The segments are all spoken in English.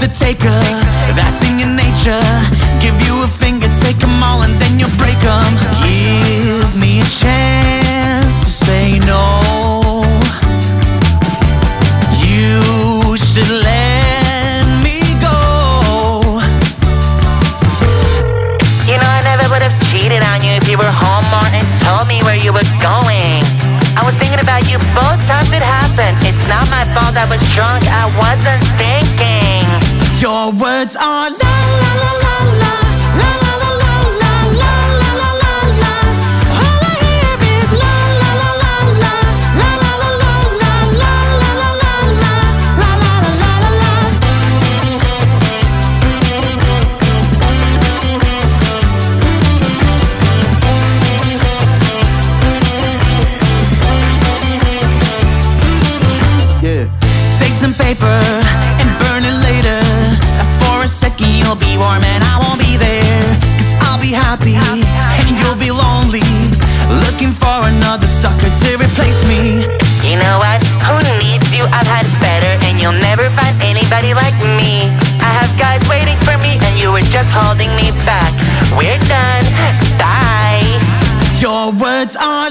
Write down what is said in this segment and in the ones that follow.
the taker. That's in your nature Give you a finger, take them all and then you'll break them Give me a chance to say no. You should let me go. You know I never would have cheated on you if you were home Martin. And told me where you were going. I was thinking about you both times it happened. It's not my fault I was drunk, I wasn't your words are la la la happy And you'll be lonely Looking for another sucker to replace me. You know what? Who needs you? I've had better And you'll never find anybody like me. I have guys waiting for me And you were just holding me back. We're done, bye. Your words are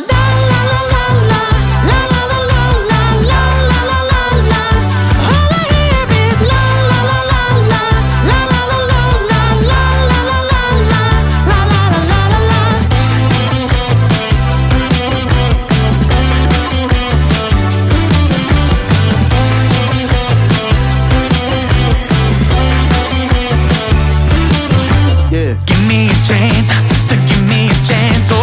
me a chance, so give me a chance.